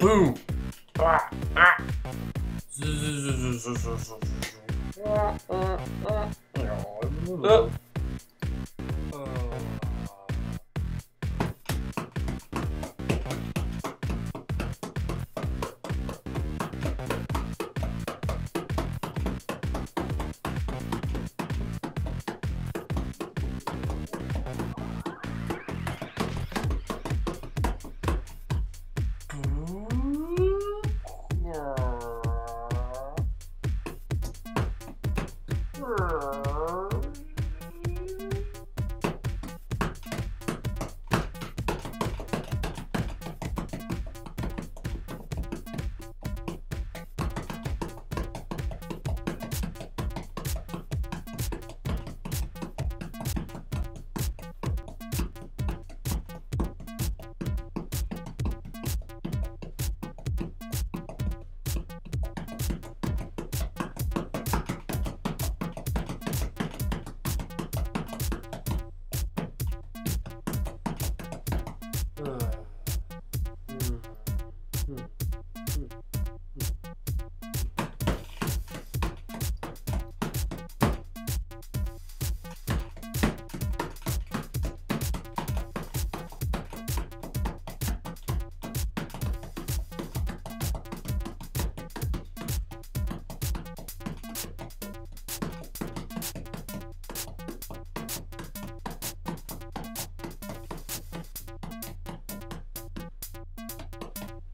Boom. Ah, ah. Zzz,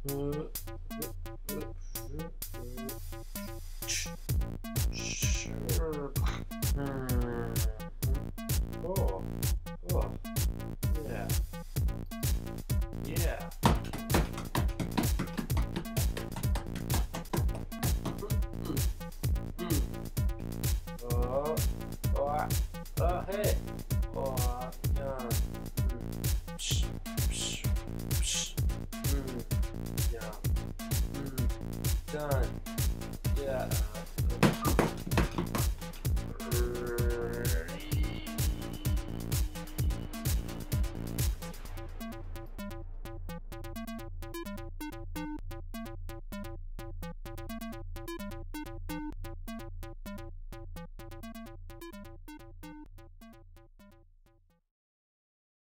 Oh, oh, yeah, yeah. Oh, oh, oh, hey. Done. Yeah.